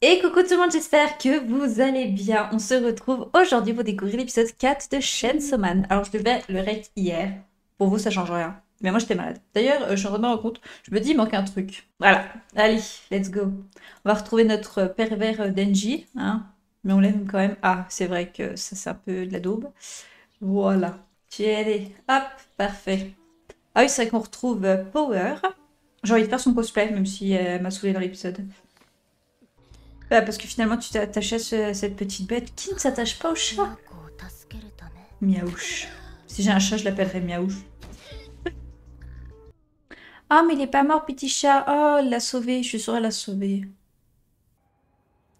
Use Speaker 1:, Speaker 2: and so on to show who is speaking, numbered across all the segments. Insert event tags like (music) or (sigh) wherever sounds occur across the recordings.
Speaker 1: Et coucou tout le monde, j'espère que vous allez bien. On se retrouve aujourd'hui pour découvrir l'épisode 4 de Chainsaw. Alors je devais le rate hier. Pour vous, ça change rien. Mais moi, j'étais malade. D'ailleurs, euh, je en me rendre compte, je me dis, il manque un truc. Voilà. Allez, let's go. On va retrouver notre pervers euh, Denji. Hein Mais on l'aime quand même. Ah, c'est vrai que ça, c'est un peu de la daube. Voilà. Allez, hop, parfait. Ah oui, c'est vrai qu'on retrouve euh, Power. J'ai envie de faire son cosplay, même si elle m'a saoulé dans l'épisode. Bah, parce que finalement, tu t'es attaché à, ce- à cette petite bête qui ne s'attache pas au chat. Miaouche. Si j'ai un chat, je l'appellerai Miaouche. Ah, mais il est pas mort, petit chat. Oh, l'a sauvé. Je qu'elle l'a sauvé.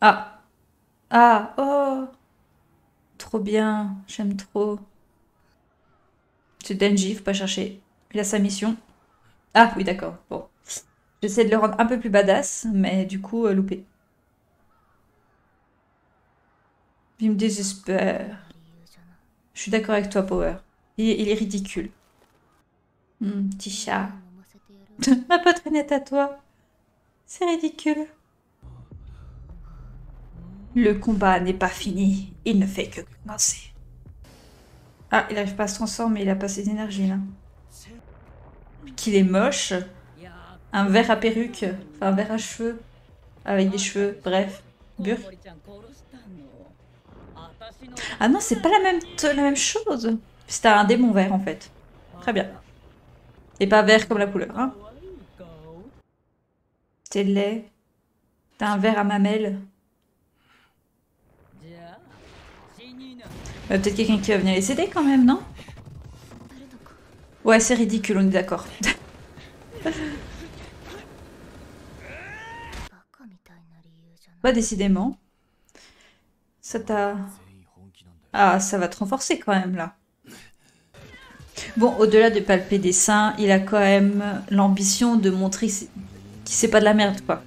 Speaker 1: Ah. Ah, oh. Trop bien. J'aime trop. C'est Denji, faut pas chercher. Il a sa mission. Ah, oui, d'accord. Bon. J'essaie de le rendre un peu plus badass, mais du coup, euh, loupé. Il me désespère. Je suis d'accord avec toi, Power. Il, est ridicule. Hmm, petit chat. (laughs) Ma est à toi. C'est ridicule. Le combat n'est pas fini. Il ne fait que commencer. Ah, il arrive pas à se transformer, il a pas ses énergies là. Qu'il est moche. Un verre à perruque. Enfin, un verre à cheveux. Avec des cheveux, bref. Burk. Ah non, c'est pas la même, la même chose. C'est un démon vert en fait. Très bien. Et pas vert comme la couleur. Hein. C'est laid. T'as un verre à mamelles. Bah, Peut-être quelqu'un qui va venir les aider quand même, non? Ouais, c'est ridicule, on est d'accord. (laughs) Pas décidément. Ça t'a... Ah, ça va te renforcer quand même là. Bon, au-delà de palper des seins, il a quand même l'ambition de montrer qu'il sait pas de la merde, quoi.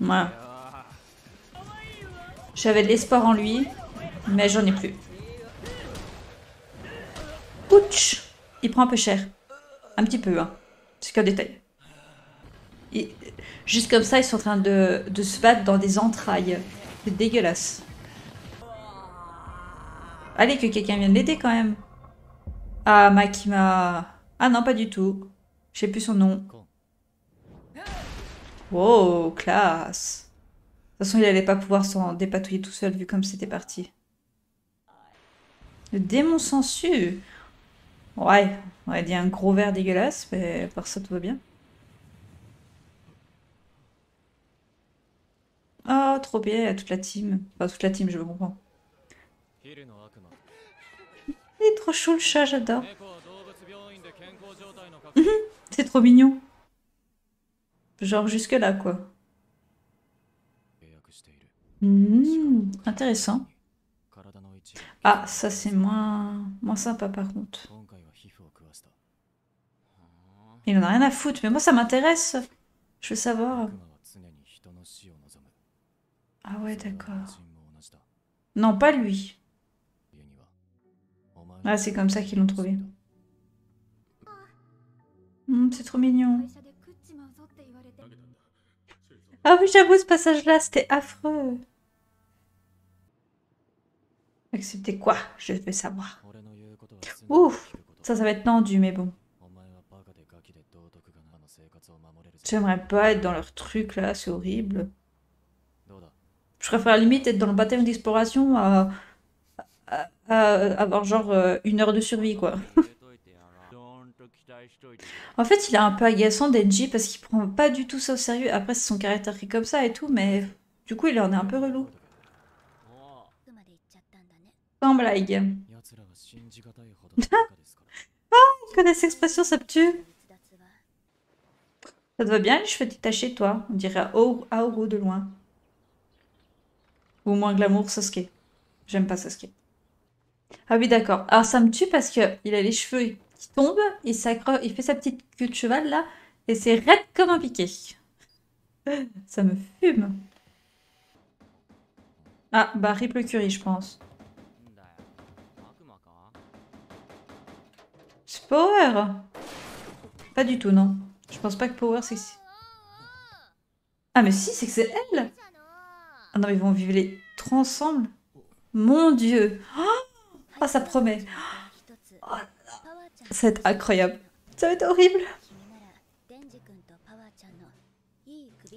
Speaker 1: Voilà. J'avais de l'espoir en lui, mais j'en ai plus. Ouch Il prend un peu cher. Un petit peu, hein. C'est qu'un détail. Il- Juste comme ça, ils sont en train de, de se battre dans des entrailles. C'est dégueulasse. Allez, que quelqu'un vienne l'aider quand même. Ah, Makima. Ah non, pas du tout. Je sais plus son nom. Wow, classe. De toute façon, il allait pas pouvoir s'en dépatouiller tout seul vu comme c'était parti. Le démon sensu. Ouais, on aurait dit un gros verre dégueulasse, mais par ça tout va bien. Oh, trop bien, toute la team. Enfin, toute la team, je me comprends. Il est trop chou le chat, j'adore. C'est trop mignon. Genre jusque là, quoi. Intéressant. Ah, ça c'est moins... moins sympa par contre. Il en a rien à foutre, mais moi ça m'intéresse. Je veux savoir. Ah ouais, d'accord. Non, pas lui. Ah, c'est comme ça qu'ils l'ont trouvé. Hmm, c'est trop mignon. Ah oui, j'avoue, ce passage-là, c'était affreux. Accepter quoi? Je veux savoir. Ouf, ça, ça va être tendu, mais bon. J'aimerais pas être dans leur truc, là, c'est horrible. Je préfère limite être dans le baptême d'exploration à, avoir genre euh, une heure de survie, quoi. (laughs) En fait, il est un peu agaçant, Denji, parce qu'il prend pas du tout ça au sérieux. Après, c'est son caractère qui est comme ça et tout, mais du coup, il en est un peu relou. Sans blague. (laughs) Je connais cette expression, ça me tue. Ça te va bien les cheveux détachés, toi? On dirait Aoru de loin. Ou moins glamour, Sasuke. J'aime pas Sasuke. Ah oui, d'accord. Alors ça me tue parce que il a les cheveux qui tombent, il, il fait sa petite queue de cheval là, et c'est raide comme un piqué. Ça me fume. Ah, bah Rip le je pense. C'est Power Pas du tout, non. Je pense pas que Power c'est... Ah mais si, c'est que c'est elle Ah non, ils vont vivre les trois ensemble Mon Dieu Oh, ça promet oh, Ça va être incroyable. Ça va être horrible.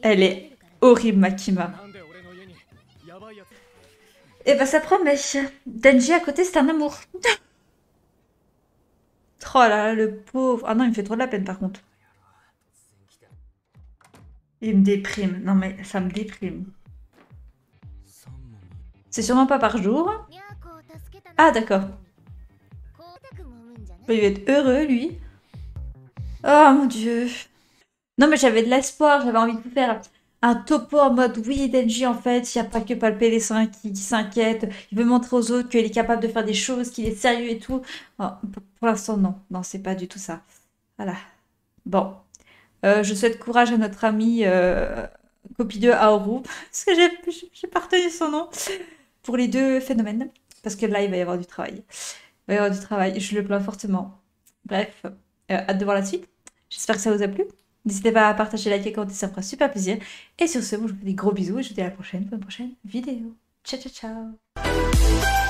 Speaker 1: Elle est horrible, Makima. Et eh ben ça promet. Denji à côté, c'est un amour. (laughs) oh là là, le pauvre. Ah non, il me fait trop de la peine par contre. Il me déprime. Non mais ça me déprime. C'est sûrement pas par jour. Ah d'accord. Il va être heureux lui. Oh mon dieu. Non mais j'avais de l'espoir, j'avais envie de faire un topo en mode oui, Denji, en fait, il n'y a pas que Palpé les seins qui, s'inquiète. Il veut montrer aux autres qu'il est capable de faire des choses, qu'il est sérieux et tout. pour l'instant, non. Non, c'est pas du tout ça. Voilà. Bon. Euh, je souhaite courage à notre ami euh, copie de Aoru, parce que j'ai pas son nom, pour les deux phénomènes. Parce que là, il va y avoir du travail. Il va y avoir du travail. Je le plains fortement. Bref, euh, hâte de voir la suite. J'espère que ça vous a plu. N'hésitez pas à partager, liker, commenter, ça me fera super plaisir. Et sur ce, je vous fais des gros bisous et je vous dis à la prochaine pour une prochaine vidéo. Ciao, ciao, ciao